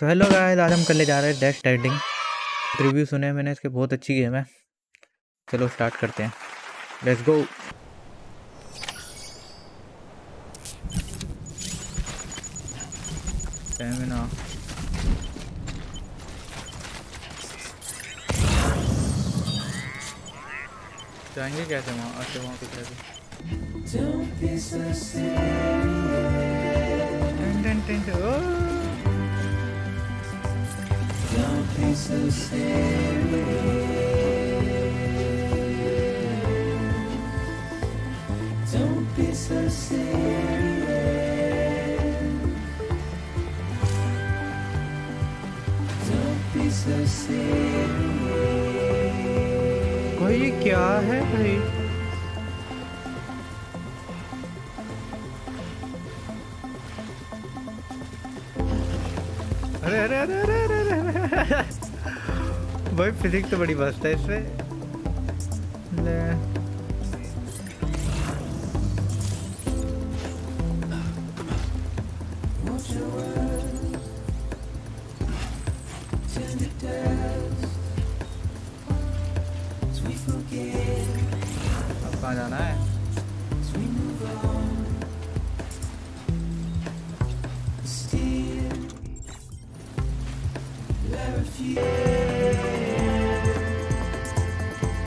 तो hello guys आज हम करने जा रहे हैं डैश स्टैंडिंग रिव्यू सुने मैंने, इसके बहुत अच्छी गेम है। चलो स्टार्ट करते हैं। Let's go स्टैमिना जाएंगे कैसे वहाँ अच्छा वहाँ पे कैसे tin tin tin tin, O! Don't be so serious. Don't be so serious. भाई ये क्या है भाई अरे अरे अरे अरे अरे अरे। भाई फिजिक्स तो बड़ी मस्त है इसमें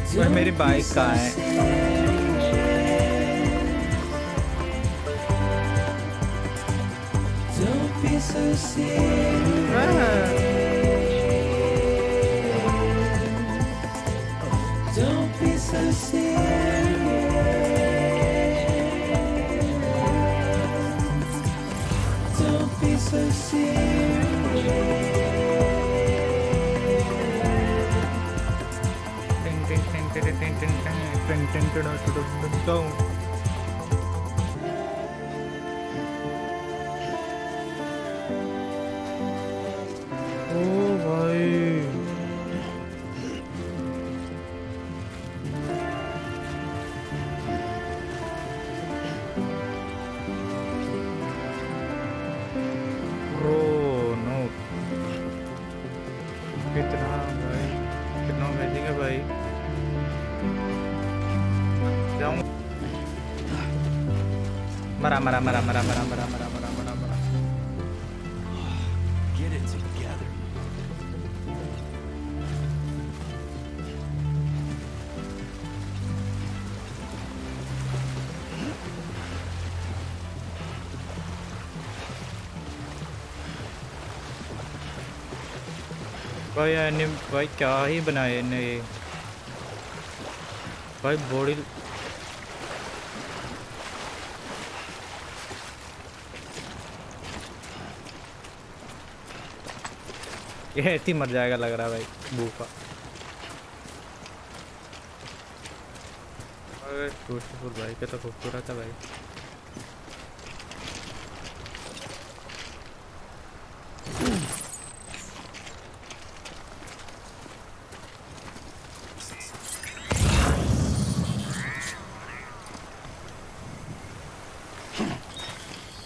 Super meribaica, é. Ah. Don't be so serious. Don't be so serious. contented out of the town. मरा मरा मरा मरा मरा मरा मरा मरा मरा मरा Get it together. भाई एनी भाई क्या ही बनाए ने ये भाई बॉडी ये ऐसे मर जाएगा लग रहा है भाई, भूखा। भाई, कितना तो खूबसूरत है भाई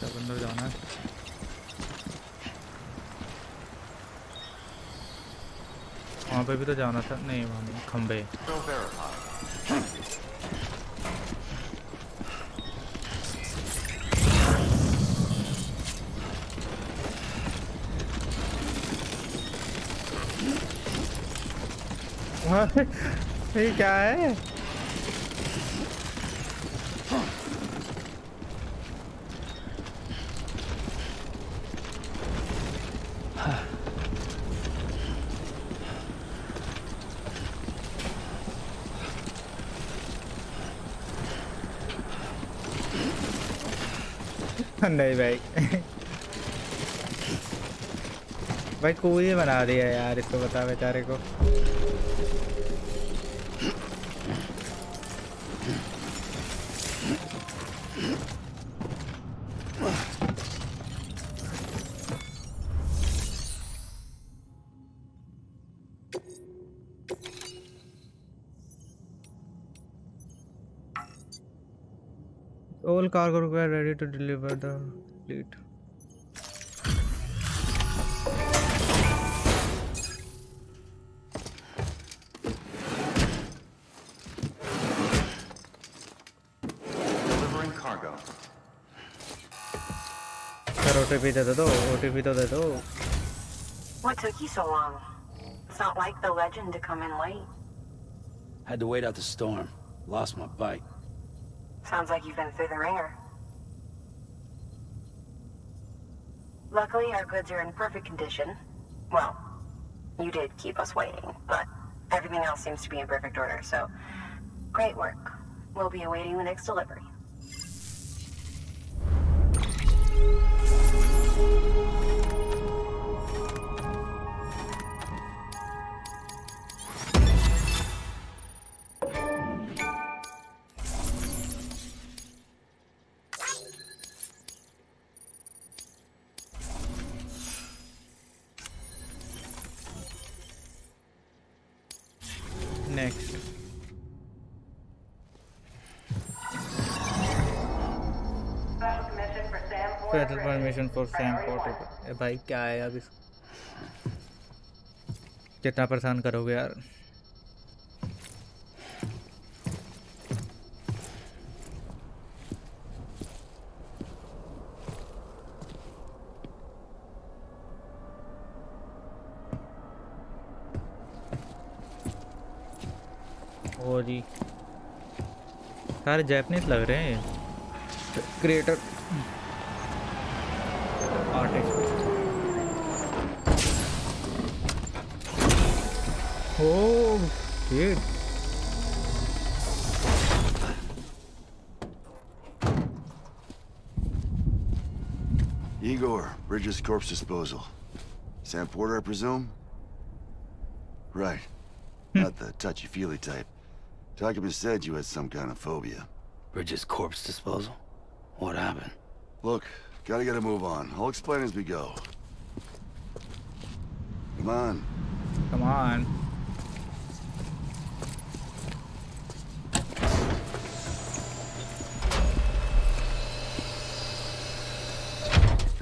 सब अंदर जाना है वहाँ पे भी तो जाना था। नहीं वहाँ पे ये क्या है? नहीं भाई। भाई कोई बना दिया यार इसको बता बेचारे को। cargo required ready to deliver the fleet. Delivering cargo. Sir OTP दे दो ओटीपी तो दे दो What took you so long? It's not like the legend to come in late. Had to wait out the storm. Lost my bike. Sounds like you've been through the ringer. Luckily, our goods are in perfect condition. Well, you did keep us waiting, but everything else seems to be in perfect order, so great work. We'll be awaiting the next delivery. Special permission for Sam Porter ए भाई क्या है अब इस कितना परेशान करोगे यार। ओ जी सारे जैपनीज लग रहे हैं। क्रिएटर ये Igor, Bridges Corpse Disposal. Sam Porter, I presume? Right. Hmm. Not the touchy-feely type. Document said you had some kind of phobia. Bridges corpse disposal? What happened? Look, gotta get a move on. I'll explain as we go. Come on. come on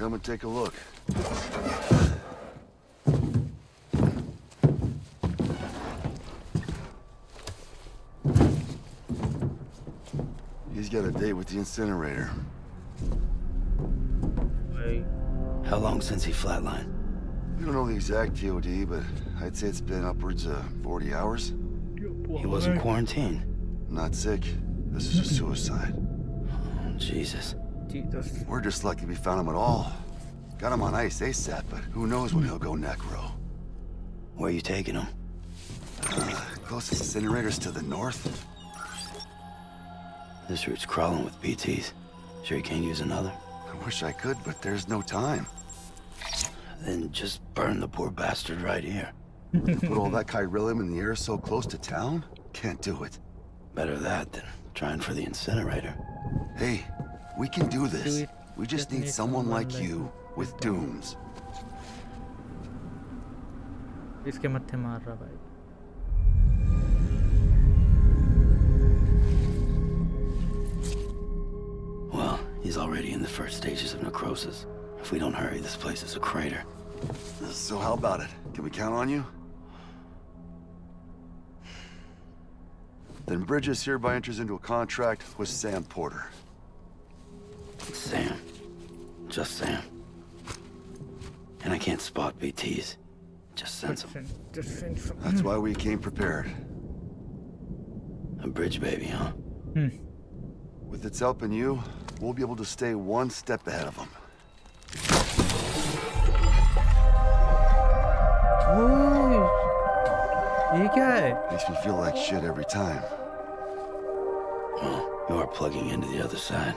Come and take a look. He's got a date with the incinerator. भाई How long since he flatlined? We don't know the exact TOD, but I'd say it's been upwards of 40 hours. He wasn't quarantined. Not sick. This is a suicide. Oh, Jesus. Jesus We're just lucky we found him at all. Got him on ice ASAP, but who knows when he'll go necro. Where are you taking him? Uh, closest incinerator's to the north. This route's crawling with BTs. Sure you can't use another? I wish I could, but there's no time. Then just burn the poor bastard right here. Put all that chiralium in the air so close to town? Can't do it. Better that than trying for the incinerator. Hey, we can do this. Do it. We just Just need need someone someone like like you, with dooms. इसके मत्थे मार रहा भाई Well, he's already in the first stages of necrosis. If we don't hurry, this place is a crater. So how about it? Can we count on you? Then Bridges hereby enters into a contract with Sam Porter. Sam. Just Sam. And I can't spot BTs. Just sense them. That's hmm. why we came prepared. A bridge baby, huh? Hmm. With its help and you, we'll be able to stay one step ahead of them. Ooh. You got it. Makes me feel like shit every time. Well, you are plugging into the other side.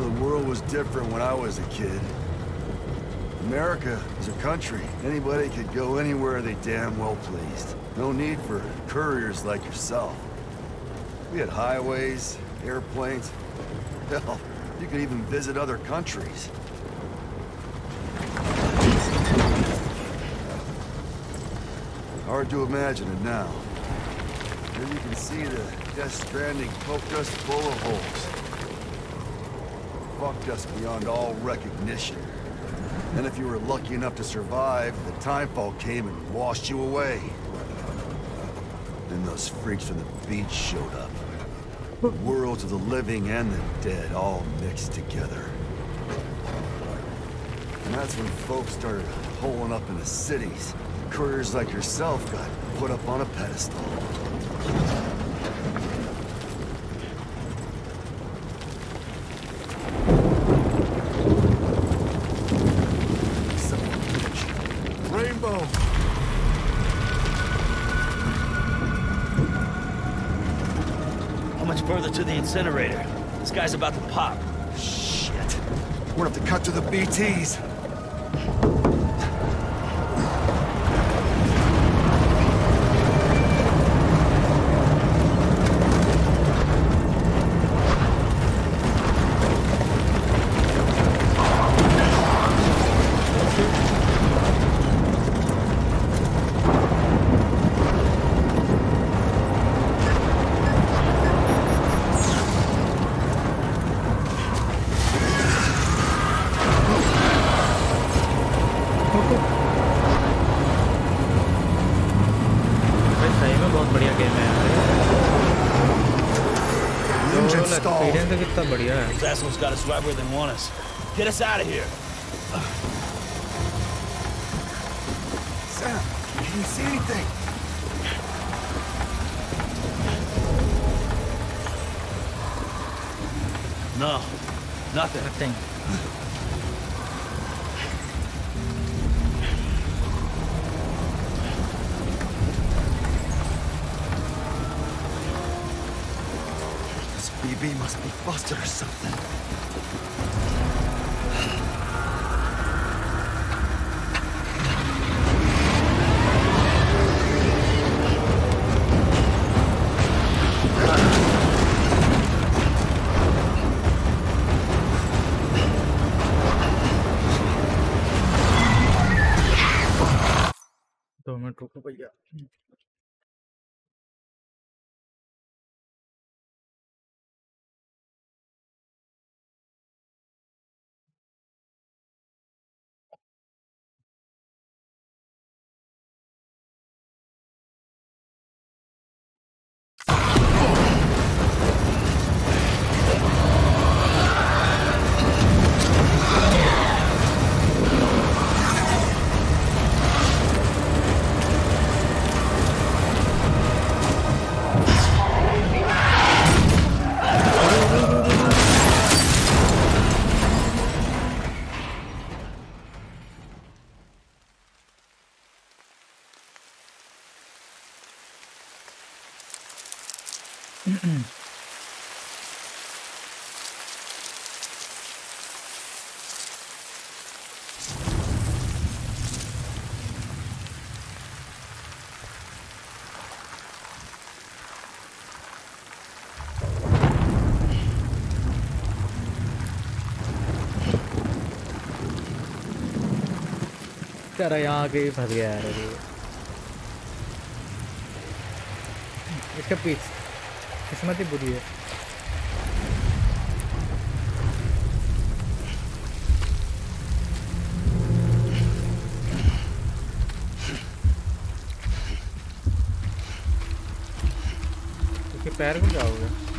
The world was different when I was a kid. America is a country. Anybody could go anywhere they damn well pleased. No need for couriers like yourself. We had highways, airplanes. Hell, you could even visit other countries. Hard to imagine it now. Here you can see the Death Stranding poked us full of holes. Fucked us beyond all recognition. And if you were lucky enough to survive, the timefall came and washed you away. Then those freaks from the beach showed up. The worlds of the living and the dead all mixed together. And that's when folks started holing up in the cities. Couriers like yourself got put up on a pedestal. Much further to the incinerator? This guy's about to pop. Shit. We're gonna have to cut to the BTs. Engine यार stalled. Experience कितना बढ़िया है Those assholes got us right where they want us. Get us out of here. Sam, can you see anything? No, nothing. Nothing. BB must be busted or something. तेरा यहाँ आके ही फंस गया अरे इसका पीछ किस्मत ही बुरी है। पैर को क्या हो गया?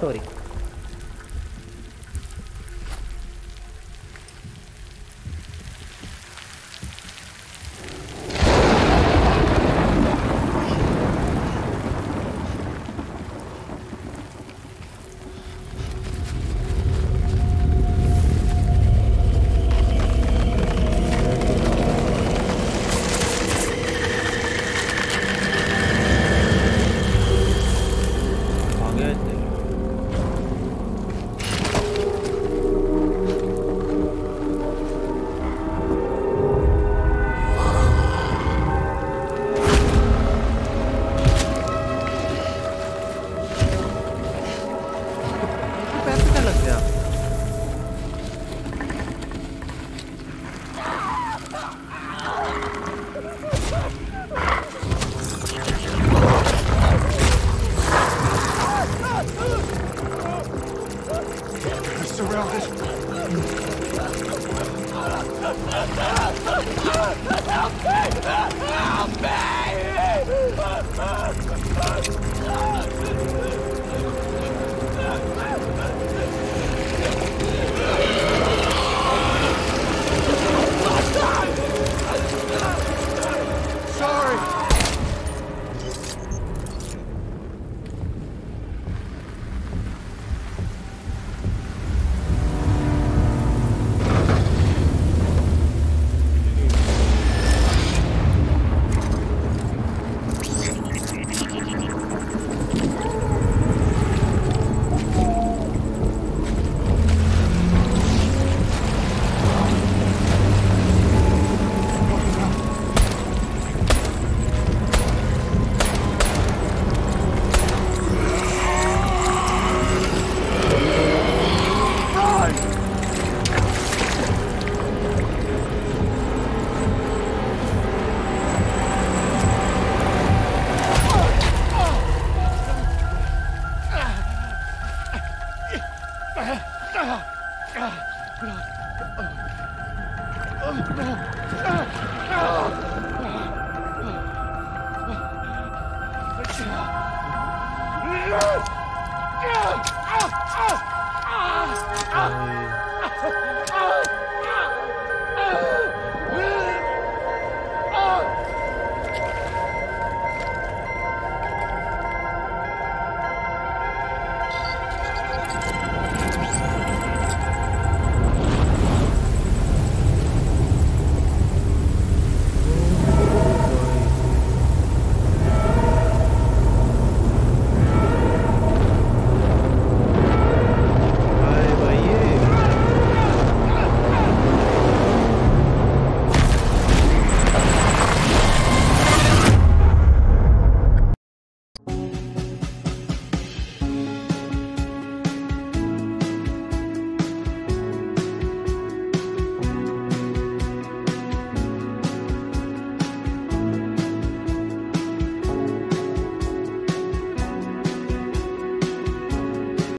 sorry Help me! Help me! Ah!